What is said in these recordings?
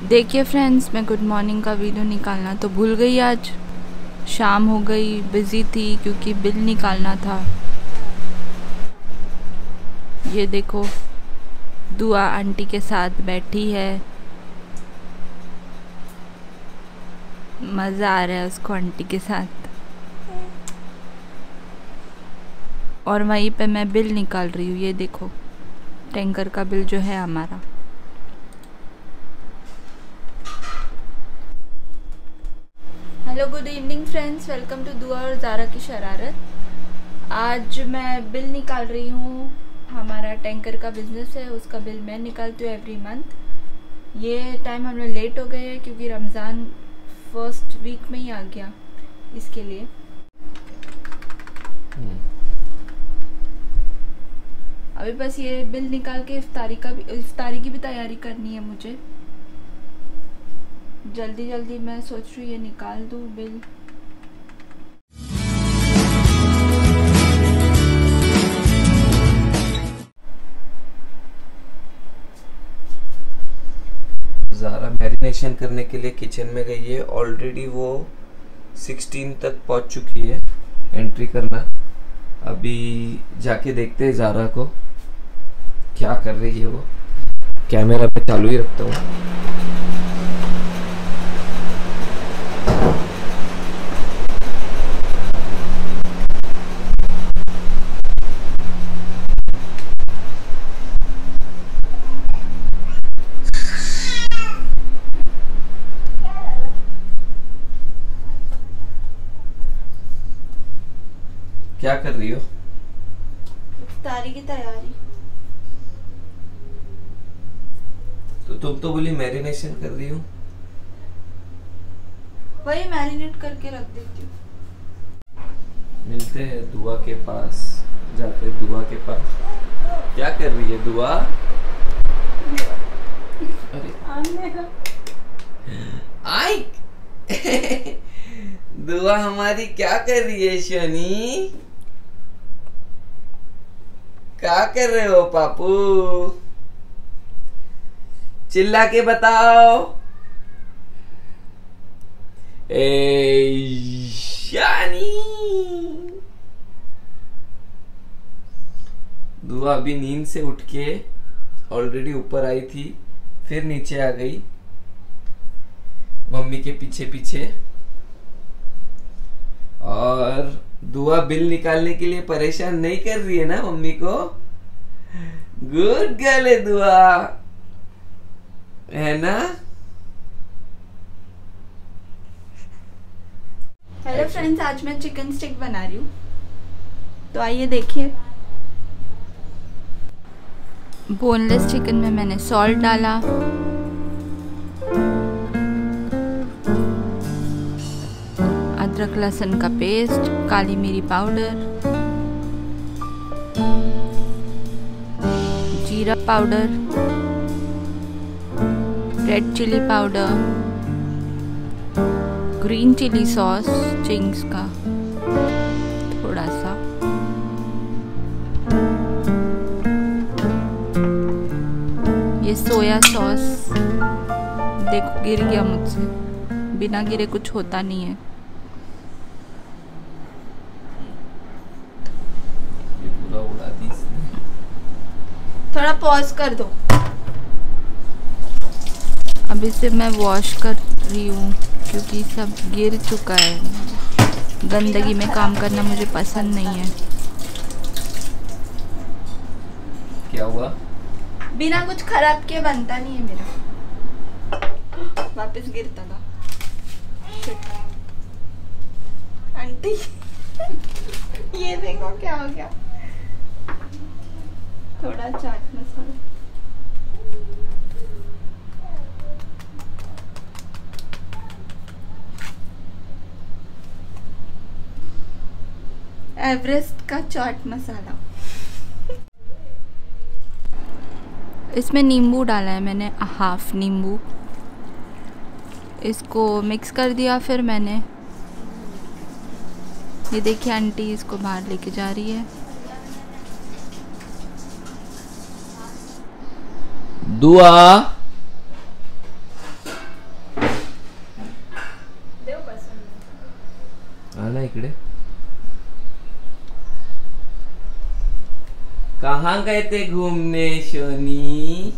देखिए फ्रेंड्स मैं good morning का वीडियो निकालना तो भूल गई आज। शाम हो गई बिज़ी थी क्योंकि बिल निकालना था। ये देखो, दुआ आंटी के साथ बैठी है। मज़ा आ रहा है उसको आंटी के साथ। और वहीं पे मैं बिल निकाल रही हूँ, ये देखो टैंकर का बिल जो है हमारा hello good evening friends welcome to Dua और ज़ारा की शरारत। आज मैं बिल निकाल रही हूँ। हमारा टैंकर का बिज़नेस है। उसका बिल मैं निकालती हूँ एवरी मंथ ये टाइम हम लोग लेट हो गए हैं क्योंकि रमज़ान फ़र्स्ट वीक में ही आ गया इसके लिए। अभी बस ये बिल निकाल के इफ्तारी का भी इफ्तारी की भी तैयारी करनी है मुझे। जल्दी जल्दी मैं सोच रही हूँ ये निकाल दूँ बिल। ज़ारा मैरिनेशन करने के लिए किचन में गई है। ऑलरेडी वो 16 तक पहुँच चुकी है एंट्री करना। अभी जाके देखते हैं ज़ारा को। क्या कर रही है वो? कैमरा पे चालू ही रखता हूँ। क्या कर रही हो? इफ्तारी की तैयारी। तो तुम तो बोली मैरिनेशन कर रही हो। वही मैरिनेट करके रख देती हूँ। मिलते हैं दुआ के पास जाते हैं दुआ के पास। क्या कर रही है दुआ? अरे। आई दुआ हमारी क्या कर रही है शनी? क्या कर रहे हो पापू? चिल्ला के बताओ। ए शानी दुआ अभी नींद से उठ के ऑलरेडी ऊपर आई थी, फिर नीचे आ गई। मम्मी के पीछे पीछे और दुआ बिल निकालने के लिए परेशान नहीं कर रही है ना मम्मी को? गुड गर्ल है दुआ। है ना? हेलो फ्रेंड्स आज मैं चिकन स्टिक बना रही हूँ। तो आइए देखिए। बोनलेस चिकन में मैंने सॉल्ट डाला। अदरक, लहसुन का पेस्ट, काली मिरी पाउडर, जीरा powder, red chili powder, green chili sauce, Ching's का थोड़ा सा ये सोया सॉस देखो, गिर गया मुझसे। बिना गिरे कुछ होता नहीं है ये पूरा उड़ा दी इसने थोड़ा पॉज कर दो। अभी से मैं वॉश कर रही हूँ क्योंकि सब गिर चुका है। गंदगी में काम करना मुझे पसंद नहीं है। क्या हुआ? बिना कुछ खराब किए बनता नहीं है मेरा। वापस गिरता था। आंटी ये देखो क्या हो गया। थोड़ा चाट मसाला। एवरेस्ट का चाट मसाला। इसमें नींबू डाला है मैंने हाफ़ नींबू। इसको मिक्स कर दिया फिर मैंने। ये देखिए आंटी इसको बाहर लेके जा रही है। दुआ आला इकडे कहा गए थे घूमने शोनी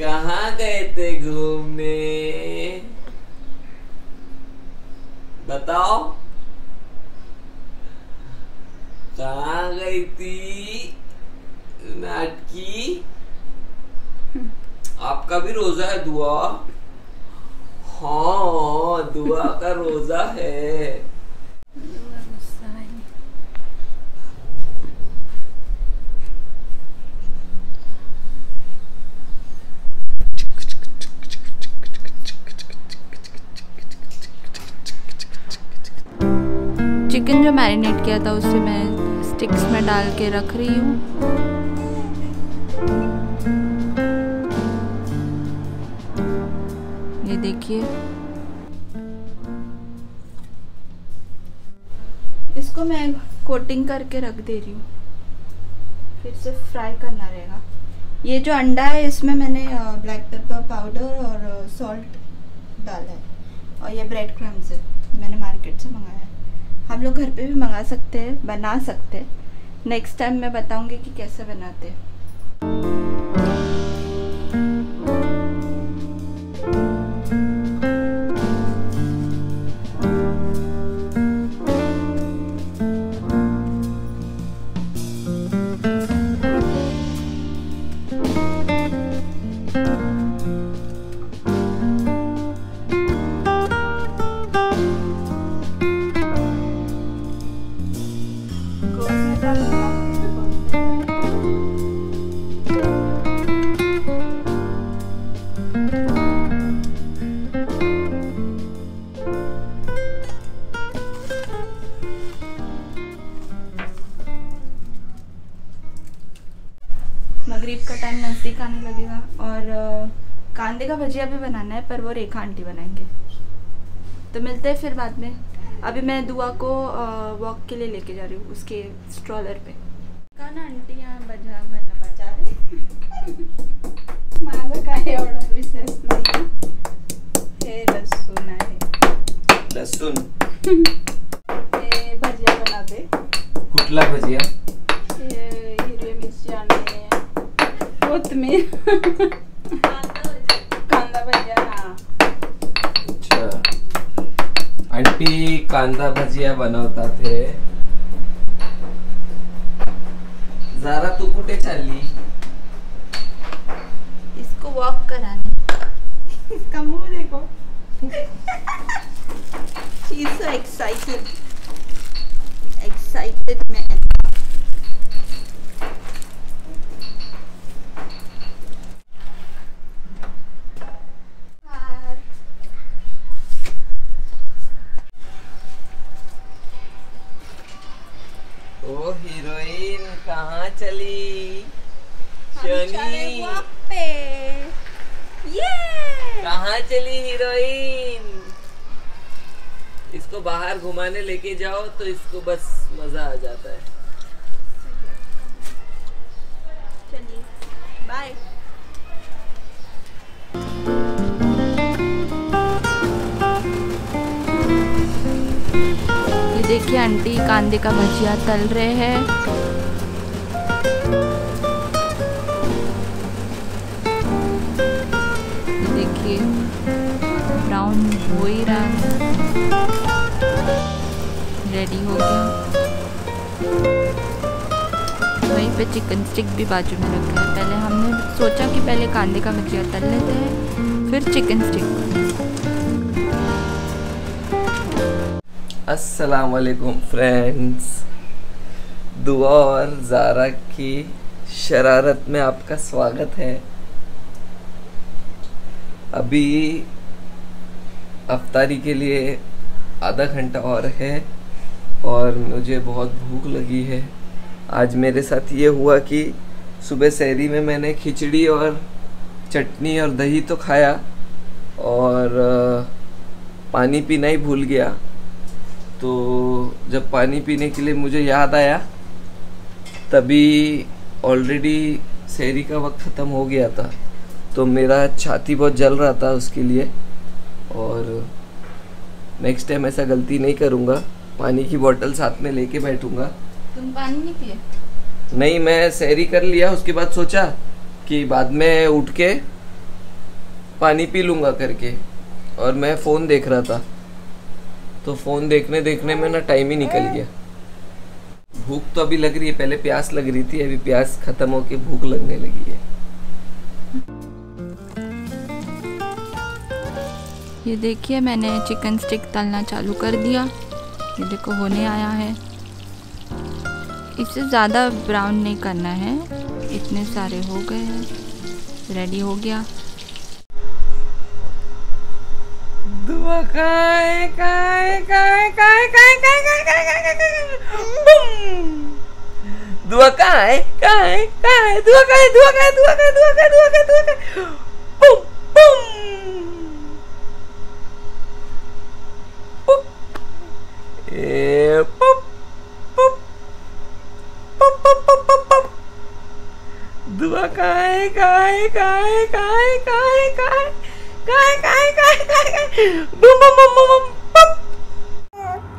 कहा गए थे घूमने बताओ कहा गई थी नाटकी आपका भी रोजा है, दुआ। हाँ दुआ का रोजा है। चिकन जो मैरिनेट किया था, उसे मैं स्टिक्स में डाल के रख रही हूँ। देखिए। इसको मैं कोटिंग करके रख दे रही हूँ। फिर से फ्राई करना रहेगा। ये जो अंडा है, इसमें मैंने ब्लैक पेपर पाउडर और सॉल्ट डाला है। और ये ब्रेड क्रम्स है, मैंने मार्केट से मंगाया है। हम लोग घर पे भी मंगा सकते हैं, बना सकते हैं। नेक्स्ट टाइम मैं बताऊँगी कि कैसे बनाते हैं। आने लगेगा और कांदे का भजिया भी बनाना है, पर वो रेखा आंटी बनाएँगे। तो मिलते हैं फिर बाद में। अभी मैं दुआ को वॉक के लिए लेके जा रही हूँ, उसके स्ट्रॉलर पे काना आंटी यहाँ बजा बना बजा रहे माझं काही एवढं विशेष नाही हे लसूण आहे लसूण हे भजिया बनवते कुठला भजिया हे हिरवी मिरची आणि कोथमीर कांदा भजिया हा अच्छा आंटी भजिया बनवतात हे जारा तू कुठे चालली? इसको वॉक कराने। इसका मुँह देखो। She is so excited excited man. ओ हीरोइन कहाँ चली शनी पे ये कहाँ चली हीरोइन? इसको बाहर घुमाने लेके जाओ तो इसको बस मज़ा आ जाता है। चलिए बाय ये देखिए आंटी कांदे का भजिया तल रहे हैं। हो ही रहा। है रेडी हो गया। वहीं पे चिकन स्टिक भी बाजू में रखा है। पहले हमने सोचा कि पहले कांदे का भजिया तल लेते हैं, फिर चिकन स्टिक अस्सलाम वालेकुम फ्रेंड्स दुआ और ज़ारा की शरारत में आपका स्वागत है। अभी अफ्तारी के लिए आधा घंटा और है और मुझे बहुत भूख लगी है। आज मेरे साथ ये हुआ कि सुबह शहरी में मैंने खिचड़ी और चटनी और दही तो खाया और पानी पीना ही भूल गया। तो जब पानी पीने के लिए मुझे याद आया, तभी ऑलरेडी शहरी का वक्त ख़त्म हो गया था। तो मेरा छाती बहुत जल रहा था उसके लिए। और नेक्स्ट टाइम ऐसा गलती नहीं करूँगा। पानी की बोतल साथ में लेके बैठूँगा। तुम पानी नहीं पिए? नहीं मैं सैरी कर लिया उसके बाद सोचा कि बाद में उठ के पानी पी लूँगा करके। और मैं फ़ोन देख रहा था। तो फ़ोन देखने देखने में ना टाइम ही निकल गया। भूख तो अभी लग रही है पहले प्यास लग रही थी अभी प्यास खत्म होके भूख लगने लगी है। ये देखिए मैंने चिकन स्टिक तलना चालू कर दिया ये देखो होने आया है इसे ज़्यादा ब्राउन नहीं करना है इतने सारे हो गए हैं रेडी हो गया काय काय काय काय काय काय काय काय काय काय बूम दुआ काय काय काय दुआ काय दुआ काय दुआ काय दुआ काय दुआ काय दुआ काय बूम बूम दुआ बम बम बम बम बम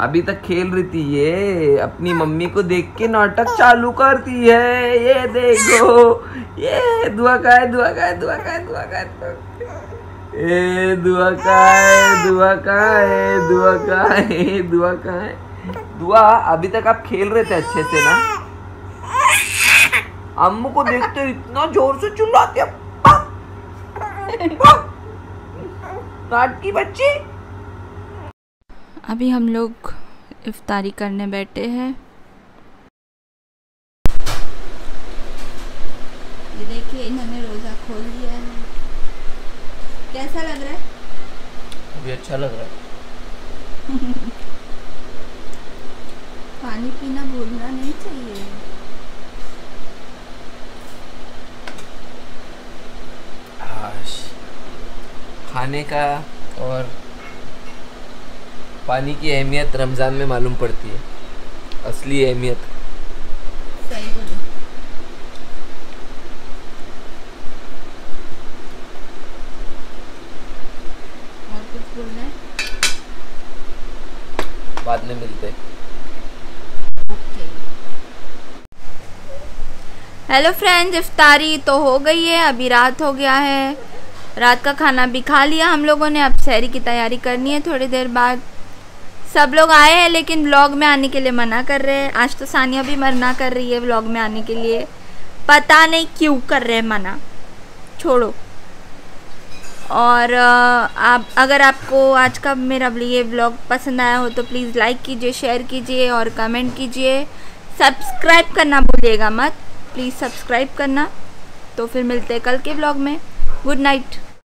अभी तक खेल रही थी ये, अपनी मम्मी को देख के नाटक चालू करती है, ये देखो, ये दुआ का है दुआ का है दुआ का है दुआ का है ए, दुआ का है, दुआ का है, दुआ का है, दुआ का है। दुआ, अभी तक आप खेल रहे थे अच्छे से ना? अम्मू को देखते इतना ज़ोर से चिल्लाते पप। बच्ची। अभी हम लोग इफ्तारी करने बैठे हैं। ये देखिए, इन्होंने रोज़ा खोल दिया है। कैसा लग रहा है? अभी अच्छा लग रहा है। पानी पीना भूलना नहीं चाहिए। खाने का और पानी की अहमियत रमज़ान में मालूम पड़ती है। असली अहमियत सही बोलो और कुछ बोलना है में मिलते। हैं हेलो फ्रेंड्स, इफ्तारी तो हो गई है, अभी रात हो गया है। रात का खाना भी खा लिया हम लोगों ने, अब शहरी की तैयारी करनी है थोड़ी देर बाद। सब लोग आए हैं, लेकिन व्लॉग में आने के लिए मना कर रहे हैं। आज तो सानिया भी मना कर रही है व्लॉग में आने के लिए। पता नहीं क्यों कर रहे हैं मना। छोड़ो। और आप, अगर आपको आज का मेरा ये ब्लॉग पसंद आया हो तो प्लीज़ लाइक कीजिए शेयर कीजिए और कमेंट कीजिए। सब्सक्राइब करना भूलिएगा मत। प्लीज़ सब्सक्राइब करना। तो फिर मिलते हैं कल के ब्लॉग में। Good night